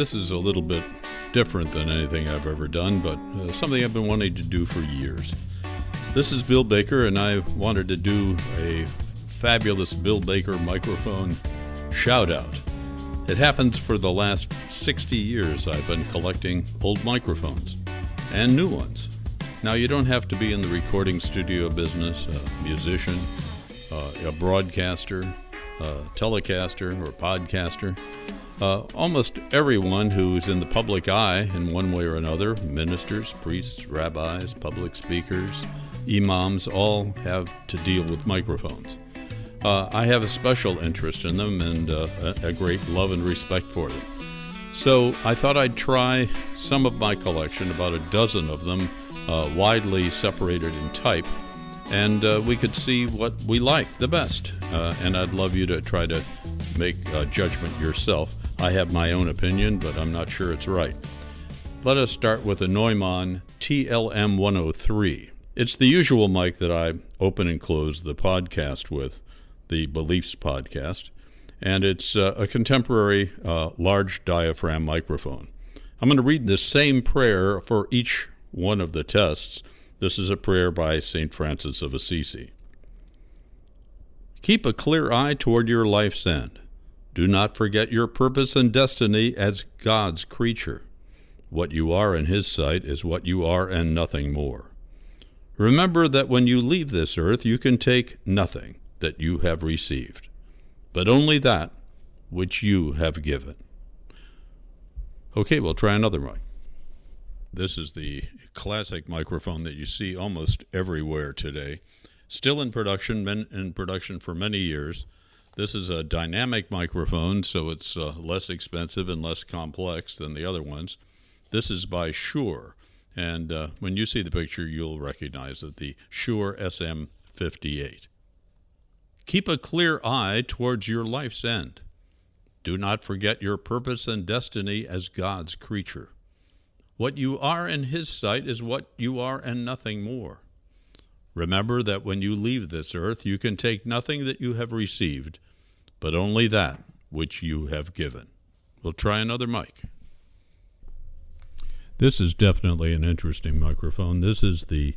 This is a little bit different than anything I've ever done, but uh, something I've been wanting to do for years. This is Bill Baker, and I wanted to do a fabulous Bill Baker microphone shout out. It happens for the last 60 years I've been collecting old microphones and new ones. Now, you don't have to be in the recording studio business, a musician, uh, a broadcaster, telecaster, or podcaster. Uh, almost everyone who's in the public eye in one way or another ministers, priests, rabbis, public speakers, imams all have to deal with microphones. Uh, I have a special interest in them and uh, a, a great love and respect for them. So I thought I'd try some of my collection, about a dozen of them, uh, widely separated in type, and uh, we could see what we like the best. Uh, and I'd love you to try to make a judgment yourself. I have my own opinion, but I'm not sure it's right. Let us start with a Neumann TLM 103. It's the usual mic that I open and close the podcast with, the Beliefs podcast, and it's uh, a contemporary uh, large diaphragm microphone. I'm going to read the same prayer for each one of the tests. This is a prayer by St. Francis of Assisi. Keep a clear eye toward your life's end. Do not forget your purpose and destiny as God's creature. What you are in His sight is what you are and nothing more. Remember that when you leave this earth, you can take nothing that you have received, but only that which you have given. Okay, we'll try another mic. This is the classic microphone that you see almost everywhere today. Still in production, been in production for many years. This is a dynamic microphone, so it's uh, less expensive and less complex than the other ones. This is by Shure, and uh, when you see the picture, you'll recognize it the Shure SM58. Keep a clear eye towards your life's end. Do not forget your purpose and destiny as God's creature. What you are in His sight is what you are and nothing more. Remember that when you leave this earth, you can take nothing that you have received, but only that which you have given. We'll try another mic. This is definitely an interesting microphone. This is the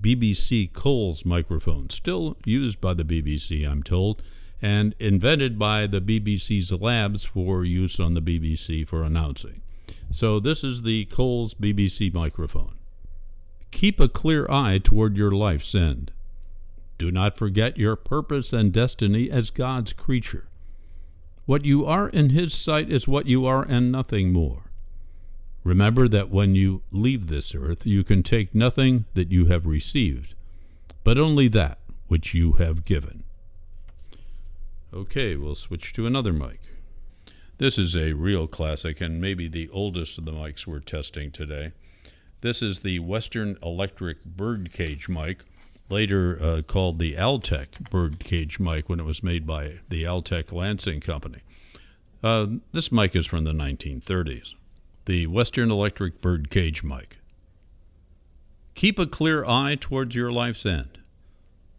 BBC Coles microphone, still used by the BBC, I'm told, and invented by the BBC's labs for use on the BBC for announcing. So, this is the Coles BBC microphone. Keep a clear eye toward your life's end. Do not forget your purpose and destiny as God's creature. What you are in His sight is what you are and nothing more. Remember that when you leave this earth, you can take nothing that you have received, but only that which you have given. Okay, we'll switch to another mic. This is a real classic and maybe the oldest of the mics we're testing today. This is the Western Electric Birdcage mic, later uh, called the Altec Birdcage mic when it was made by the Altec Lansing Company. Uh, this mic is from the 1930s the Western Electric Birdcage mic. Keep a clear eye towards your life's end.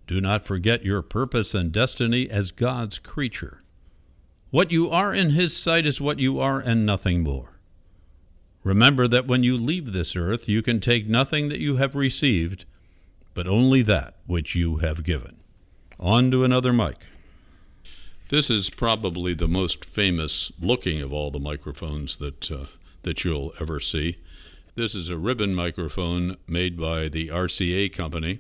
Do not forget your purpose and destiny as God's creature. What you are in His sight is what you are and nothing more. Remember that when you leave this earth, you can take nothing that you have received, but only that which you have given. On to another mic. This is probably the most famous looking of all the microphones that uh, that you'll ever see. This is a ribbon microphone made by the RCA company.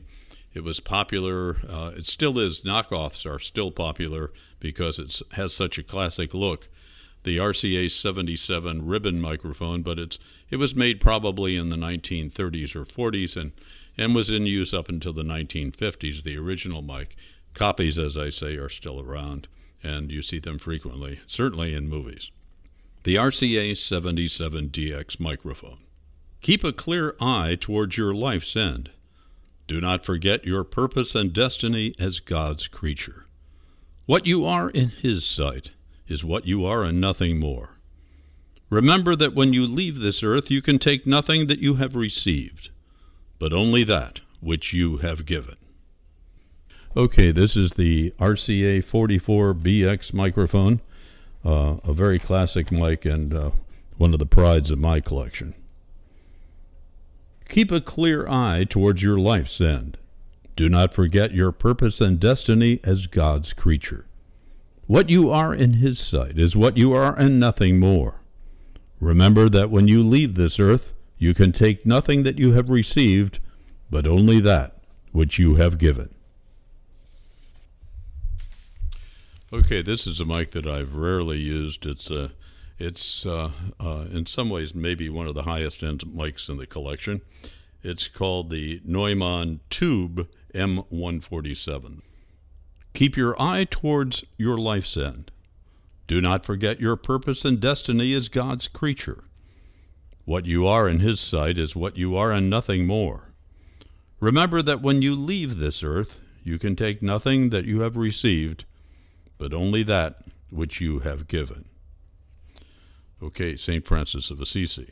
It was popular, uh, it still is. Knockoffs are still popular because it has such a classic look. The RCA 77 ribbon microphone, but it's it was made probably in the 1930s or 40s and, and was in use up until the 1950s, the original mic. Copies, as I say, are still around, and you see them frequently, certainly in movies the RCA 77DX microphone. Keep a clear eye towards your life's end. Do not forget your purpose and destiny as God's creature. What you are in His sight is what you are and nothing more. Remember that when you leave this earth, you can take nothing that you have received, but only that which you have given. Okay, this is the RCA 44BX microphone uh, a very classic mic and uh, one of the prides of my collection. Keep a clear eye towards your life's end. Do not forget your purpose and destiny as God's creature. What you are in His sight is what you are and nothing more. Remember that when you leave this earth, you can take nothing that you have received, but only that which you have given. Okay, this is a mic that I've rarely used. It's a, uh, it's uh, uh, in some ways maybe one of the highest end mics in the collection. It's called the Neumann Tube M147. Keep your eye towards your life's end. Do not forget your purpose and destiny as God's creature. What you are in His sight is what you are and nothing more. Remember that when you leave this earth, you can take nothing that you have received but only that which you have given. Okay, St. Francis of Assisi.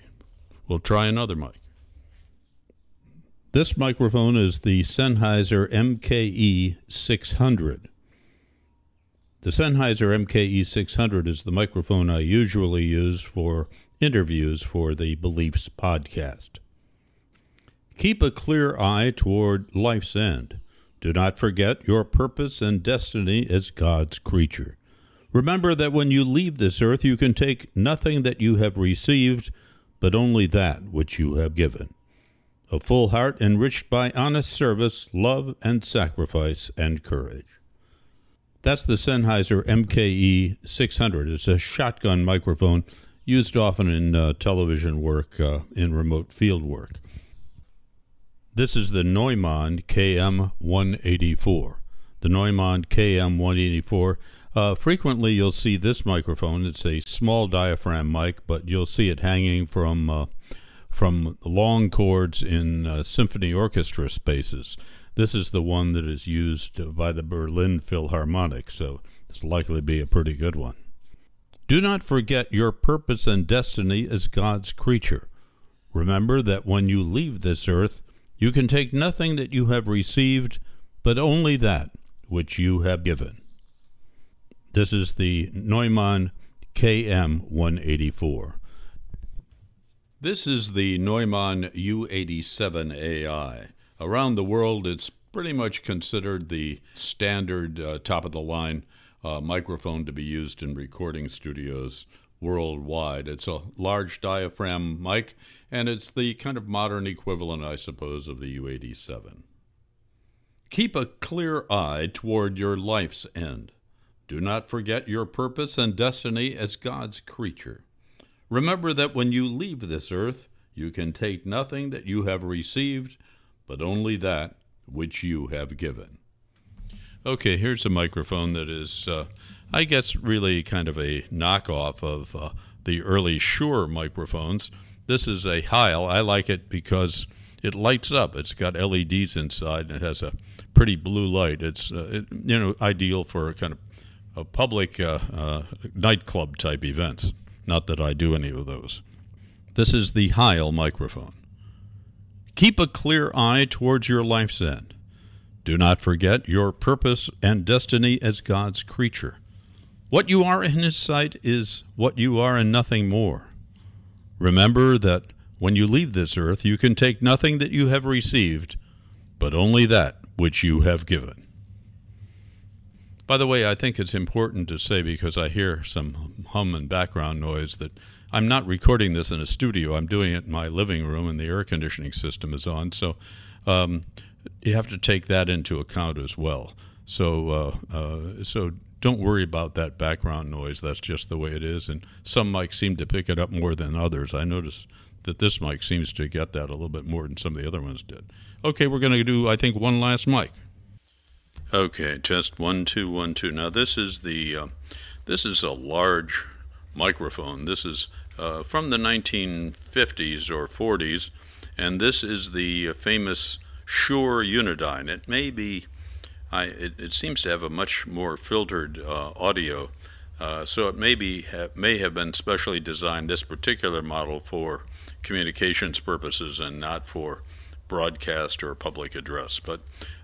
We'll try another mic. This microphone is the Sennheiser MKE 600. The Sennheiser MKE 600 is the microphone I usually use for interviews for the Beliefs podcast. Keep a clear eye toward life's end. Do not forget your purpose and destiny as God's creature. Remember that when you leave this earth, you can take nothing that you have received, but only that which you have given. A full heart enriched by honest service, love, and sacrifice and courage. That's the Sennheiser MKE 600. It's a shotgun microphone used often in uh, television work, uh, in remote field work. This is the Neumann KM184. The Neumann KM184. Uh, frequently, you'll see this microphone. It's a small diaphragm mic, but you'll see it hanging from uh, from long cords in uh, symphony orchestra spaces. This is the one that is used by the Berlin Philharmonic, so it's likely to be a pretty good one. Do not forget your purpose and destiny as God's creature. Remember that when you leave this earth, you can take nothing that you have received, but only that which you have given. This is the Neumann KM 184. This is the Neumann U87 AI. Around the world, it's pretty much considered the standard uh, top of the line uh, microphone to be used in recording studios worldwide. It's a large diaphragm mic, and it's the kind of modern equivalent, I suppose, of the U87. Keep a clear eye toward your life's end. Do not forget your purpose and destiny as God's creature. Remember that when you leave this earth, you can take nothing that you have received, but only that which you have given. Okay, here's a microphone that is uh, I guess really kind of a knockoff of uh, the early Shure microphones. This is a Heil. I like it because it lights up. It's got LEDs inside and it has a pretty blue light. It's uh, it, you know ideal for kind of a public uh, uh, nightclub type events. Not that I do any of those. This is the Heil microphone. Keep a clear eye towards your life's end. Do not forget your purpose and destiny as God's creature. What you are in His sight is what you are and nothing more. Remember that when you leave this earth, you can take nothing that you have received, but only that which you have given. By the way, I think it's important to say because I hear some hum and background noise that I'm not recording this in a studio. I'm doing it in my living room, and the air conditioning system is on. So um, you have to take that into account as well. So, uh, uh, so don't worry about that background noise. That's just the way it is. And some mics seem to pick it up more than others. I notice that this mic seems to get that a little bit more than some of the other ones did. Okay, we're going to do, I think, one last mic. Okay, test one, two, one, two. Now this is the, uh, this is a large microphone. This is uh, from the 1950s or 40s, and this is the famous Shure Unidyne. It may be I, it, it, seems to have a much more filtered uh, audio, uh, so it may, be, ha, may have been specially designed, this particular model, for communications purposes and not for broadcast or public address. But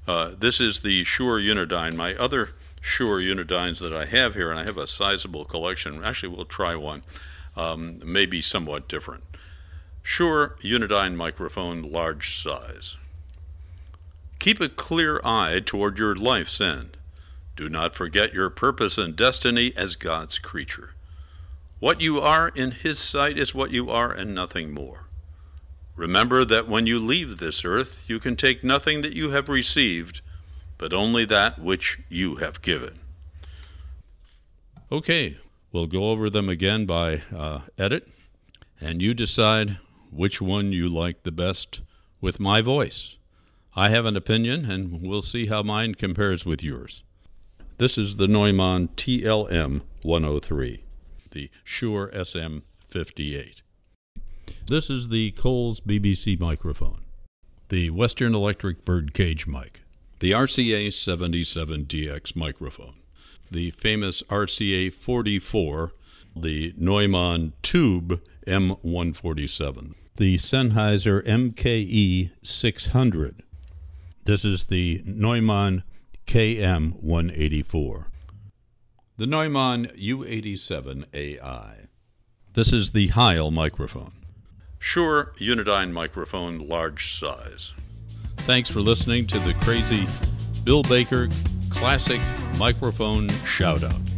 uh, this is the Shure Unidyne. My other Shure Unidynes that I have here, and I have a sizable collection, actually we'll try one. um, may be somewhat different. Shure Unidyne microphone, large size. Keep a clear eye toward your life's end. Do not forget your purpose and destiny as God's creature. What you are in His sight is what you are and nothing more. Remember that when you leave this earth, you can take nothing that you have received, but only that which you have given. Okay, we'll go over them again by uh, edit, and you decide which one you like the best with my voice. I have an opinion, and we'll see how mine compares with yours. This is the Neumann TLM 103, the Shure SM 58. This is the Coles BBC microphone, the Western Electric Birdcage mic, the RCA 77DX microphone, the famous RCA 44, the Neumann Tube M147, the Sennheiser MKE 600. This is the Neumann KM184. The Neumann U87AI. This is the Heil microphone. Shure Unidyne microphone, large size. Thanks for listening to the crazy Bill Baker Classic Microphone Shoutout.